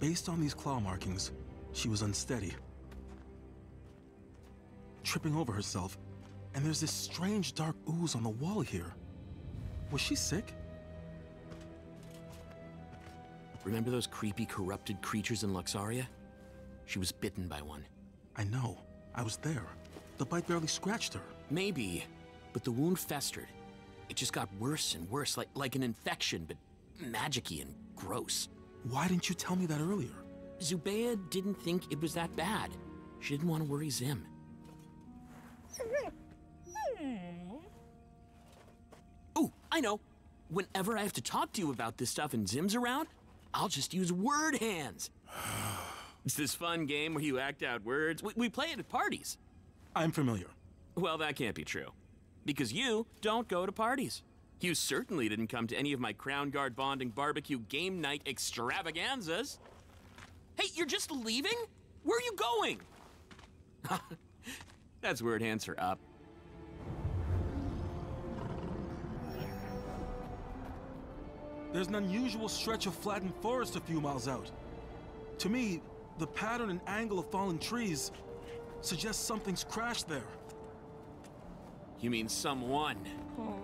Based on these claw markings, she was unsteady. Tripping over herself, and there's this strange dark ooze on the wall here. Was she sick? Remember those creepy, corrupted creatures in Lux Aurea? She was bitten by one. I know. I was there. The bite barely scratched her. Maybe, but the wound festered. It just got worse and worse, like, like an infection, but magicy and gross. Why didn't you tell me that earlier? Zubeia didn't think it was that bad. She didn't want to worry Zym. Oh, I know. Whenever I have to talk to you about this stuff and Zym's around, I'll just use word hands. it's this fun game where you act out words. We, we play it at parties. I'm familiar. Well, that can't be true. Because you don't go to parties. You certainly didn't come to any of my Crown Guard bonding barbecue game night extravaganzas. Hey, you're just leaving? Where are you going? That's word hands her up. There's an unusual stretch of flattened forest a few miles out. To me, the pattern and angle of fallen trees suggests something's crashed there. You mean someone? Oh.